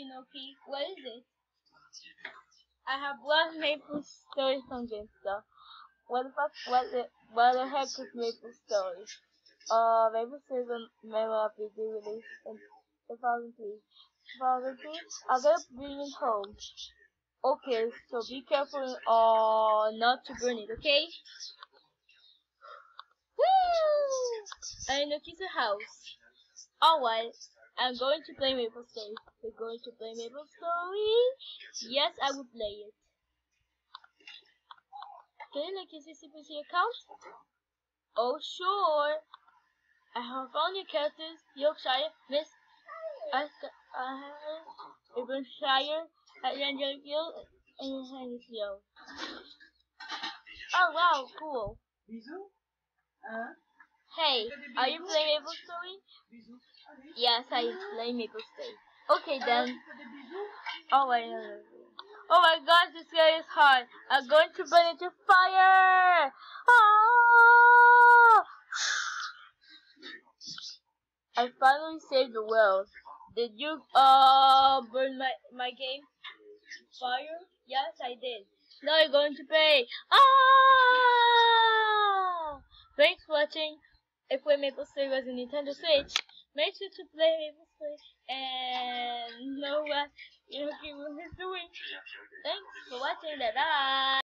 Inoki. What is it? I have one Maple Story from GameStop. What the fuck? What the, what the heck is Maple Story? Uh, Maple Story is may not be released in 2003. 2003? I'm gonna bring it home. Okay, so be careful uh, not to burn it, okay? Woo! And look, it's a house. Alright, I'm going to play Maple Story. We're going to play Maple Story. Yes, I will play it. Okay, like your CCPC account? Oh, sure. I have found your characters, Yorkshire, Miss Asca, uh, Shire, Ranger Gill, and Hill. Oh, wow, cool. Hey, are you playing Maple Story? Yes, I play Maple Story. Okay then. Oh my god. Oh my gosh, this guy is hard. I'm going to burn into fire! Ah! I finally saved the world. Did you uh burn my my game? Fire? Yes, I did. Now you're going to pay. Ah! Thanks for watching. If we Maple Story was a Nintendo Switch, make sure to play Maple Story and know what you know, is doing. Thanks for watching. Bye.